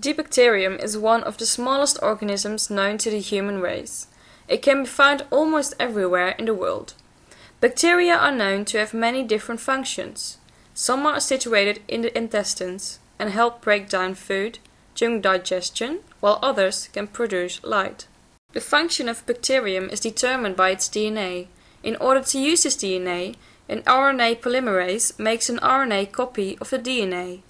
The bacterium is one of the smallest organisms known to the human race. It can be found almost everywhere in the world. Bacteria are known to have many different functions. Some are situated in the intestines and help break down food during digestion, while others can produce light. The function of bacterium is determined by its DNA. In order to use this DNA, an RNA polymerase makes an RNA copy of the DNA.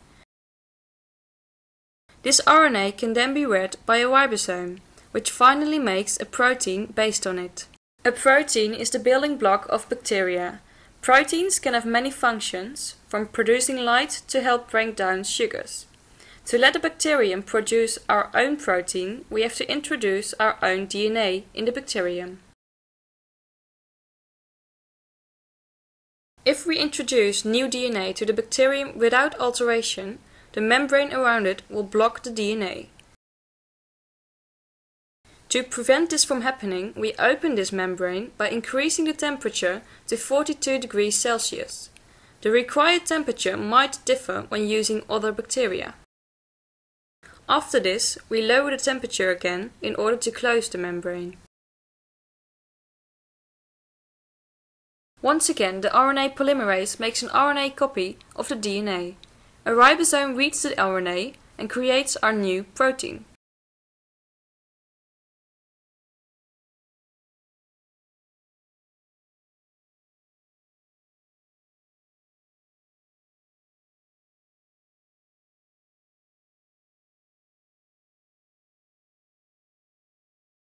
This RNA can then be read by a ribosome, which finally makes a protein based on it. A protein is the building block of bacteria. Proteins can have many functions, from producing light to help break down sugars. To let the bacterium produce our own protein, we have to introduce our own DNA in the bacterium. If we introduce new DNA to the bacterium without alteration, the membrane around it will block the DNA. To prevent this from happening, we open this membrane by increasing the temperature to 42 degrees Celsius. The required temperature might differ when using other bacteria. After this, we lower the temperature again in order to close the membrane. Once again, the RNA polymerase makes an RNA copy of the DNA. A ribosome reads the RNA and creates our new protein.